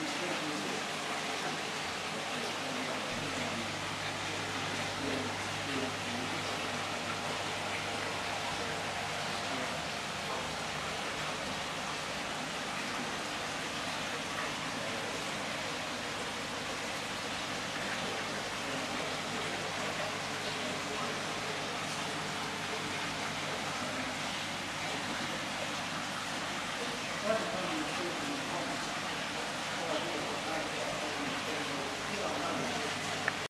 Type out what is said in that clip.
何?